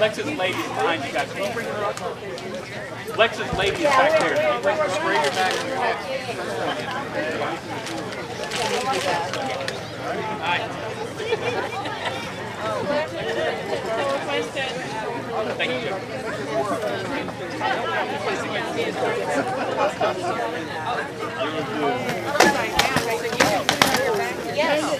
Lex's lady is behind you guys. Can you bring her up? Lex's lady is back there. Can you bring her back?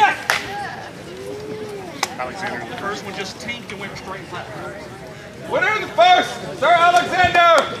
Yes! Alexander, the first one just tanked and went straight flat. Winner the first, Sir Alexander!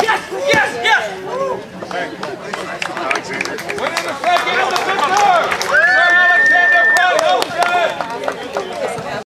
Yes! Yes! Yes! Woo! Winning the second is a good score!